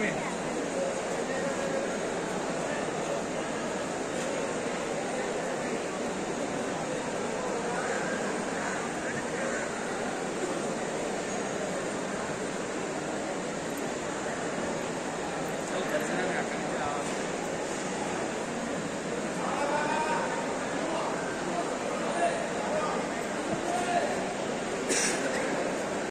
mean?